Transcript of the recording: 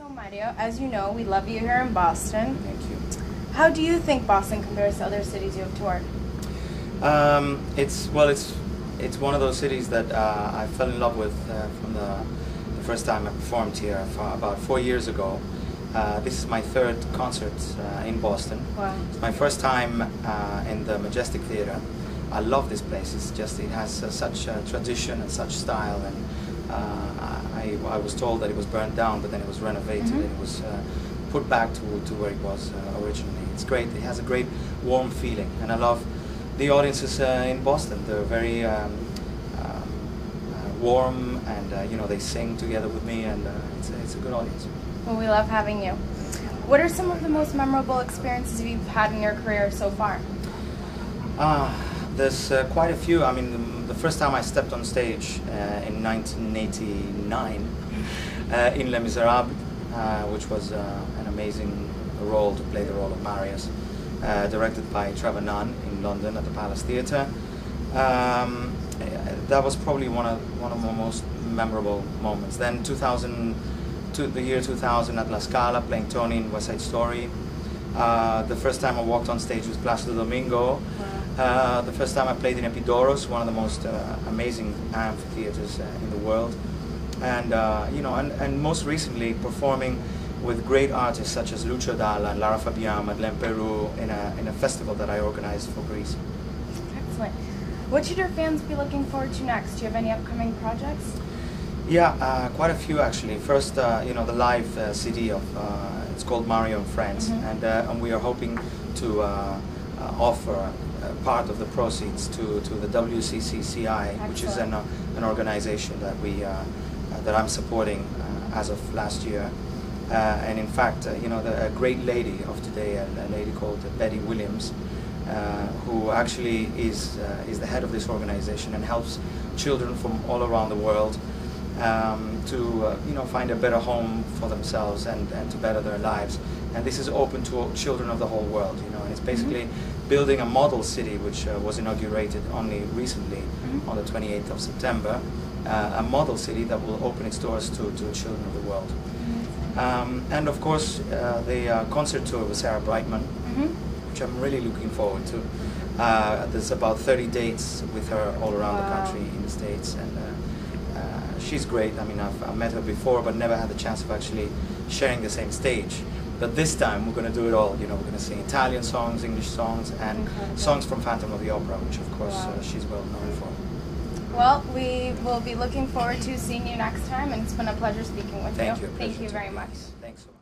So Mario, as you know, we love you here in Boston. Thank you. How do you think Boston compares to other cities you have toured? Um, it's well, it's it's one of those cities that uh, I fell in love with uh, from the, the first time I performed here for about four years ago. Uh, this is my third concert uh, in Boston. Wow. It's my first time uh, in the Majestic Theatre. I love this place. It's just it has uh, such a tradition and such style. And uh, I, I was told that it was burned down, but then it was renovated Mhm. and it was uh, put back to, to where it was uh, originally. It's great. It has a great warm feeling, and I love the audiences uh, in Boston. They're very um, um, uh, warm, and uh, you know they sing together with me, and uh, it's, a, it's a good audience. Well, we love having you. What are some of the most memorable experiences you've had in your career so far? Ah, there's uh, quite a few. I mean, the, the first time I stepped on stage uh, in 1989 uh, in Les Miserables, uh, which was uh, an amazing role to play the role of Marius, uh, directed by Trevor Nunn in London at the Palace Theatre. Um, that was probably one of one of my most memorable moments. Then 2000, to the year 2000 at La Scala, playing Tony in West Side Story. Uh, the first time I walked on stage was Placido Domingo. Uh, the first time I played in Epidaurus, one of the most uh, amazing amphitheaters uh, in the world, and uh, you know, and, and most recently performing with great artists such as Lucio Dalla and Lara Fabian, Madeleine Peyroux in a in a festival that I organized for Greece. Excellent. What should your fans be looking forward to next? Do you have any upcoming projects? Yeah, uh, quite a few actually. First, uh, you know, the live uh, CD of uh, it's called Mario and Friends, Mhm. and uh, and we are hoping to uh, uh, offer part of the proceeds to, to the WCCCI, which is an, uh, an organization that we uh, uh, that I'm supporting uh, as of last year. Uh, and in fact, uh, you know, the, a great lady of today, a, a lady called Betty Williams, uh, who actually is uh, is the head of this organization and helps children from all around the world um, to uh, you know find a better home for themselves and, and to better their lives. And this is open to children of the whole world. You know, and it's basically building a model city which uh, was inaugurated only recently Mhm. on the 28th of September. Uh, a model city that will open its doors to, to children of the world. Um, and of course, uh, the uh, concert tour with Sarah Brightman, Mm-hmm. which I'm really looking forward to. Uh, there's about 30 dates with her all around the country in the States, and uh, uh, she's great. I mean, I've, I've met her before, but never had the chance of actually sharing the same stage. But this time, we're going to do it all. You know, we're going to sing Italian songs, English songs, and Incredible. songs from Phantom of the Opera, which of course Wow. uh, she's well known for. Well, we will be looking forward to seeing you next time, and it's been a pleasure speaking with Thank you. you. Thank you very much. Thanks so much.